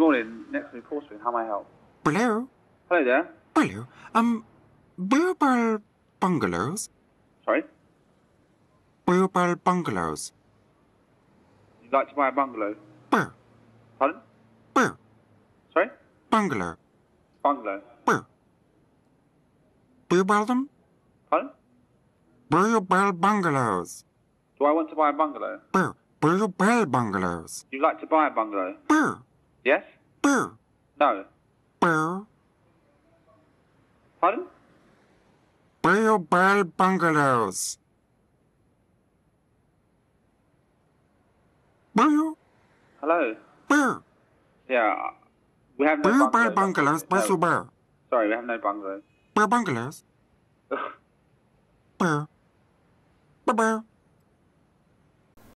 morning. Next to me, Porcelain. How may I help? Hello? Hello there. Hello. Um, Bluebell Bungalows? Sorry? Bluebell Bungalows. You'd like to buy a bungalow? Where? Pardon? Where? Sorry? Bungalow. Bungalow. Where? Bluebell them? Pardon? Bluebell Bungalows. Do I want to buy a bungalow? Where? Bluebell Bungalows. You'd like to buy a bungalow? Where? Yes? Where? No. Where? Pardon? Bluebell Bungalows. Where? Hello? Where? Yeah. We have no Bluebell bungalows. Bungalows. No. where? Sorry, we have no bungalows. Where bungalows? Where? Where? Where?